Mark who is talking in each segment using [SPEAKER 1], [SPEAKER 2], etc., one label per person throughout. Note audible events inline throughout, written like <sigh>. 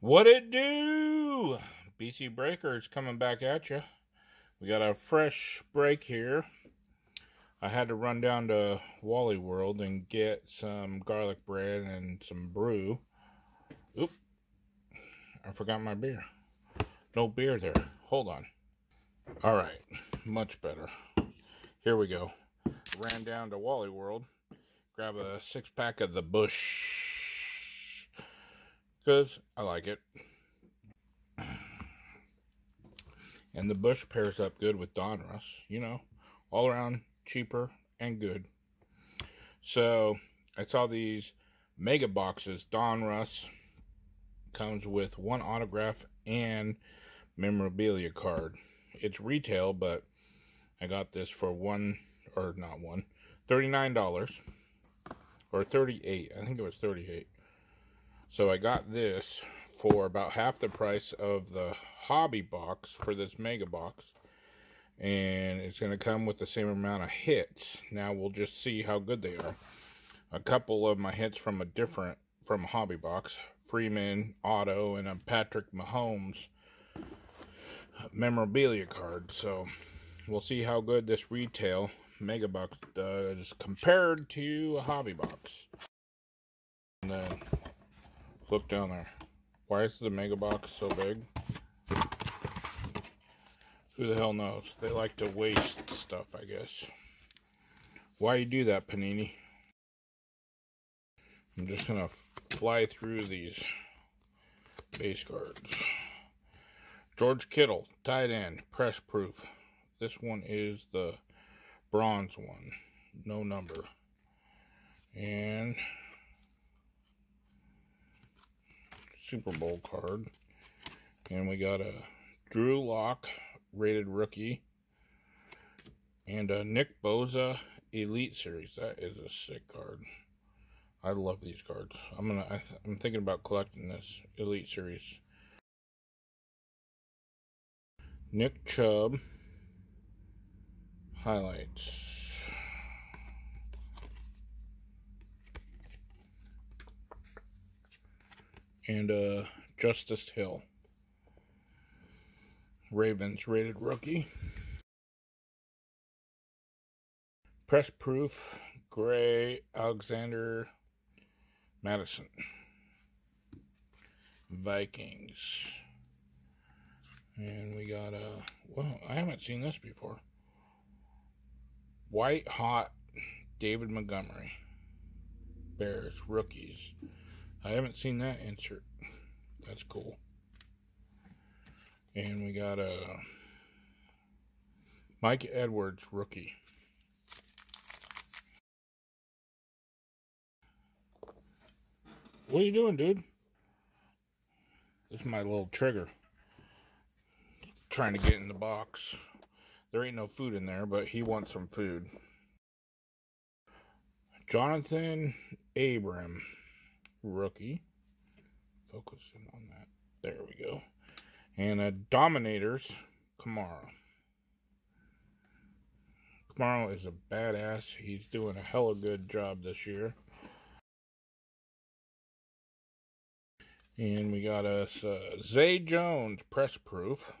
[SPEAKER 1] What it do? BC Breakers coming back at you. We got a fresh break here. I had to run down to Wally World and get some garlic bread and some brew. Oop. I forgot my beer. No beer there. Hold on. All right. Much better. Here we go. Ran down to Wally World. Grab a six pack of the Busch because I like it. And the Busch pairs up good with Donruss, you know, all around cheaper and good. So I saw these mega boxes. Donruss comes with one autograph and memorabilia card. It's retail, but I got this for one or not one, $39 or 38. I think it was 38. So I got this for about half the price of the hobby box for this mega box. And it's going to come with the same amount of hits. Now we'll just see how good they are. A couple of my hits from a different, from a hobby box. Freeman, Otto, and a Patrick Mahomes memorabilia card. So we'll see how good this retail mega box uh, does compared to a hobby box. And then Look down there. Why is the mega box so big? Who the hell knows? They like to waste stuff, I guess. Why you do that, Panini? I'm just gonna fly through these base cards. George Kittle, tight end, press proof. This one is the bronze one, no number. And Super Bowl card. And we got a Drew Lock rated rookie. And a Nick Bosa Elite Series. That is a sick card. I love these cards. I'm gonna. I am thinking about collecting this Elite Series. Nick Chubb highlights. and uh, Justice Hill. Ravens rated rookie. Press proof, Gray, Alexander, Mattison. Vikings. And we got a, uh, well, I haven't seen this before. White Hot, David Montgomery. Bears, rookies. I haven't seen that insert. That's cool. And we got a Mike Edwards rookie. What are you doing, dude? This is my little trigger. Trying to get in the box. There ain't no food in there, but he wants some food. Johnathan Abram rookie. Focusing on that. There we go. And a Dominators Kamara. Kamara is a badass. He's doing a hella good job this year. And we got us uh, Zay Jones press proof.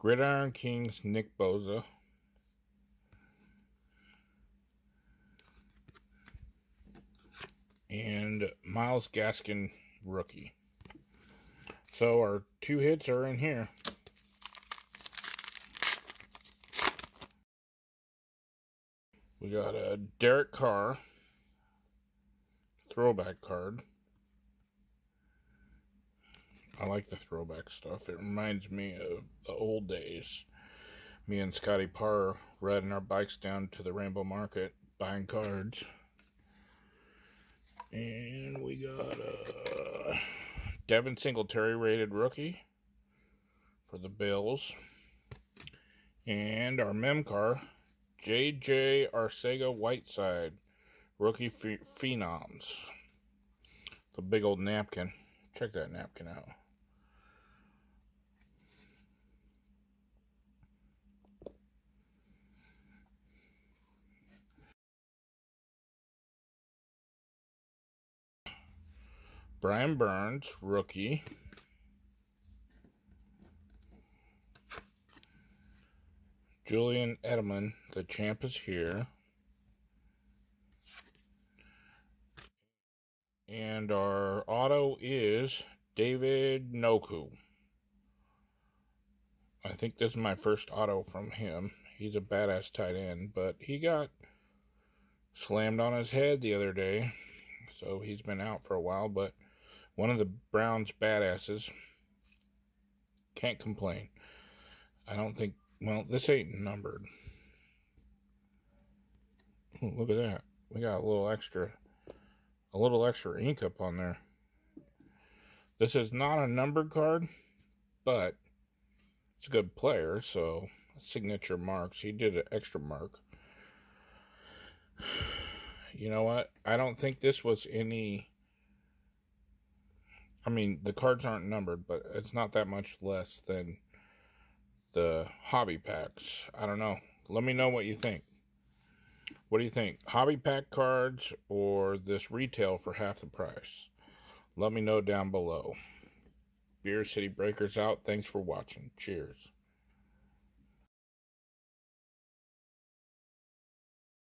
[SPEAKER 1] Gridiron Kings Nick Bosa. and Myles Gaskin rookie. So our two hits are in here. We got a Derek Carr throwback card. I like the throwback stuff. It reminds me of the old days. Me and Scotty Parr riding our bikes down to the Rainbow Market buying cards. And we got a Devin Singletary rated rookie for the Bills. And our Memcar, J.J. Arcega Whiteside, rookie ph phenoms. The big old napkin. Check that napkin out. Brian Burns, rookie. Julian Edelman, the champ is here. And our auto is David Njoku. I think this is my first auto from him. He's a badass tight end, but he got slammed on his head the other day. So he's been out for a while, but one of the Browns badasses. Can't complain. I don't think, well, this ain't numbered. Ooh, look at that. We got a little extra, a little extra ink up on there. This is not a numbered card, but it's a good player, so signature marks. He did an extra mark. <sighs> You know what? I don't think this was any. I mean, the cards aren't numbered, but it's not that much less than the hobby packs. I don't know. Let me know what you think. What do you think? Hobby pack cards or this retail for half the price? Let me know down below. Beer City Breakers out. Thanks for watching. Cheers.